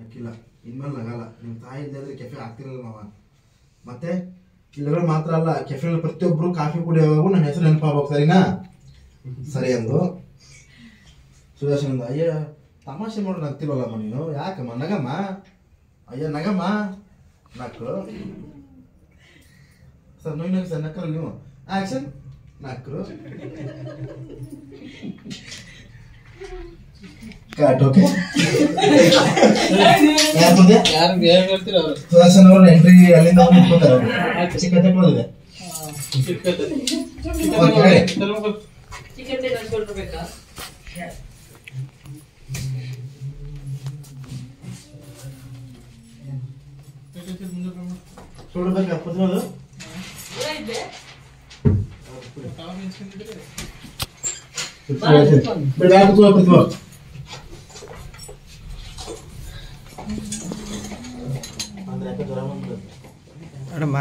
ಹಾಕಿಲ್ಲ ಇನ್ಮೇಲೆ ನಗಲ್ಲ. ನಿಮ್ಮ ತಾಯಿ ಇದ್ದಾದ್ರೆ ಕೆಫೆ ಹಾಕ್ತಿರಲ್ಲ ಮಾವ. ಮತ್ತೆ? ಇಲ್ಲಿರೋ ಮಾತ್ರ ಅಲ್ಲ ಕೆಫೆನಲ್ಲಿ ಪ್ರತಿಯೊಬ್ಬರು ಕಾಫಿ ಕುಡಿಯೋವಾಗೂ ನನ್ನ ಹೆಸರು ನೆನಪಾಗ್ಬೇಕು, ಸರಿನಾ? ಸರಿ ಅಂದು. ಸುದರ್ಶನ್ ಅಯ್ಯೋ, ತಮಾಷೆ ಮಾಡೋದು ನಗ್ತಿಲ್ವಲ್ಲಮ್ಮ ನೀನು? ಯಾಕಮ್ಮ? ನಗಮ್ಮ? ಅಯ್ಯ, ನಗಮ್ಮ? ನಕ್ಕರು ಸರ್ ನೋಯ್ ನಗ ಸರ್, ನಕ್ಕಲ್ಲ ನೀವು? ಆಕ್ಷನ್? ನಕ್ಕರು ಕಟ್ ಓಕೆ ಯಾರು ಮುಂದೆ ಯಾರು ಏನ್ ಹೇಳ್ತೀರ ಅವ್ರು? ಸುದರ್ಶನ್ ಅವ್ರ ಎಂಟ್ರಿ ಅಲ್ಲಿಂದ ನಿಂತ್ಕೊತಾರೆ ಅವ್ರು. ಚಿಕ್ಕತ್ತೆ ಕ್ಲೋಸ್ ಇದೆ ಓಕೆ ಹೇಳಿ. ಚಿಕನ್ ಅಂದ್ರೆ ಯಾಕೆ ಜ್ವರ ಬಂತು